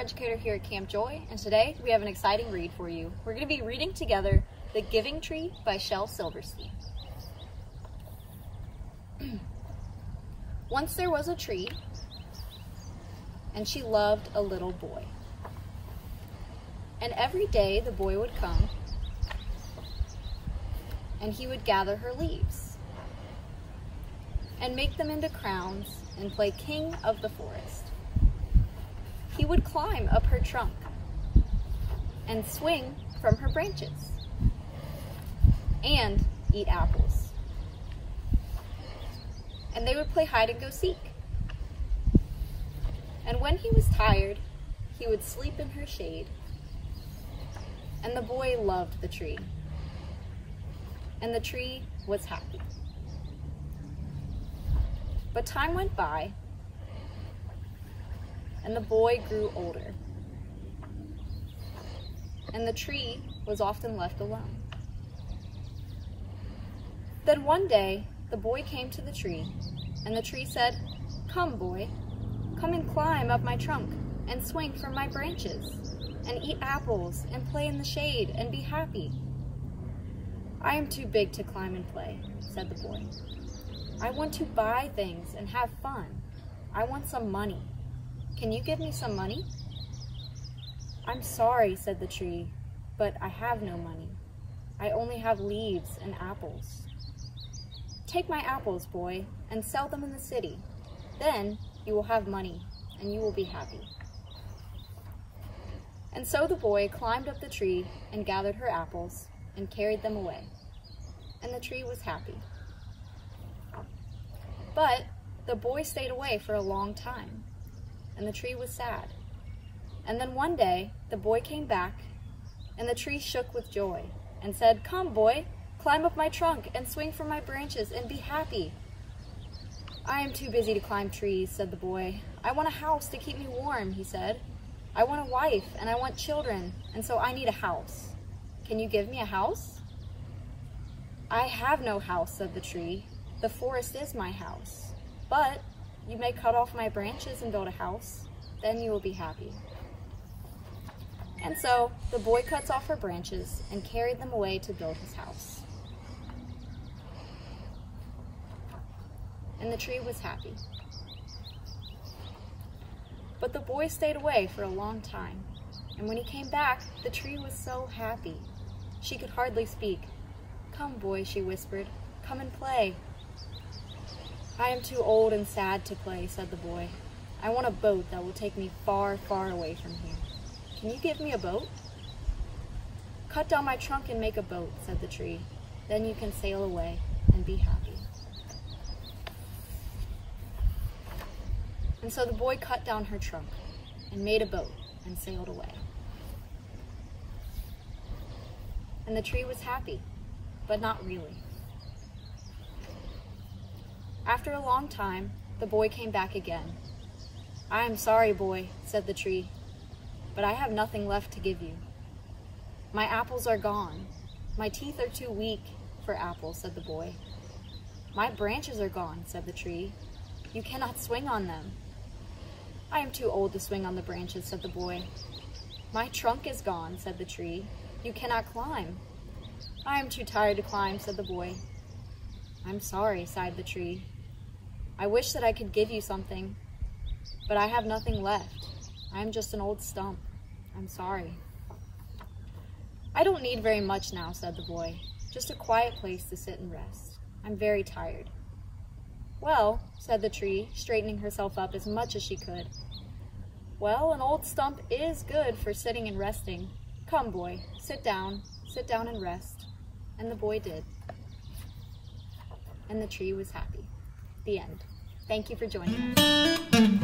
educator here at Camp Joy, and today we have an exciting read for you. We're going to be reading together The Giving Tree by Shel Silverstein. Once there was a tree, and she loved a little boy. And every day the boy would come, and he would gather her leaves and make them into crowns and play king of the forest. He would climb up her trunk and swing from her branches and eat apples. And they would play hide and go seek. And when he was tired, he would sleep in her shade. And the boy loved the tree. And the tree was happy. But time went by, and the boy grew older. And the tree was often left alone. Then one day, the boy came to the tree, and the tree said, Come, boy, come and climb up my trunk, and swing from my branches, and eat apples, and play in the shade, and be happy. I am too big to climb and play, said the boy. I want to buy things and have fun. I want some money. Can you give me some money? I'm sorry, said the tree, but I have no money. I only have leaves and apples. Take my apples, boy, and sell them in the city. Then you will have money, and you will be happy. And so the boy climbed up the tree and gathered her apples and carried them away. And the tree was happy. But the boy stayed away for a long time, and the tree was sad. And then one day, the boy came back, and the tree shook with joy, and said, Come, boy, climb up my trunk and swing from my branches and be happy. I am too busy to climb trees, said the boy. I want a house to keep me warm, he said. I want a wife, and I want children, and so I need a house. Can you give me a house? I have no house, said the tree. The forest is my house, but you may cut off my branches and build a house. Then you will be happy. And so the boy cuts off her branches and carried them away to build his house. And the tree was happy. But the boy stayed away for a long time. And when he came back, the tree was so happy. She could hardly speak. Come, boy, she whispered. Come and play. I am too old and sad to play, said the boy. I want a boat that will take me far, far away from here. Can you give me a boat? Cut down my trunk and make a boat, said the tree. Then you can sail away and be happy. And so the boy cut down her trunk and made a boat and sailed away. And the tree was happy, but not really. After a long time, the boy came back again. I am sorry, boy, said the tree, but I have nothing left to give you. My apples are gone. My teeth are too weak for apples, said the boy. My branches are gone, said the tree. You cannot swing on them. I am too old to swing on the branches, said the boy. My trunk is gone, said the tree. You cannot climb. I am too tired to climb, said the boy. I'm sorry, sighed the tree. I wish that I could give you something, but I have nothing left. I am just an old stump. I'm sorry. I don't need very much now, said the boy. Just a quiet place to sit and rest. I'm very tired. Well, said the tree, straightening herself up as much as she could. Well, an old stump is good for sitting and resting. Come, boy, sit down, sit down and rest. And the boy did. And the tree was happy. The end. Thank you for joining us.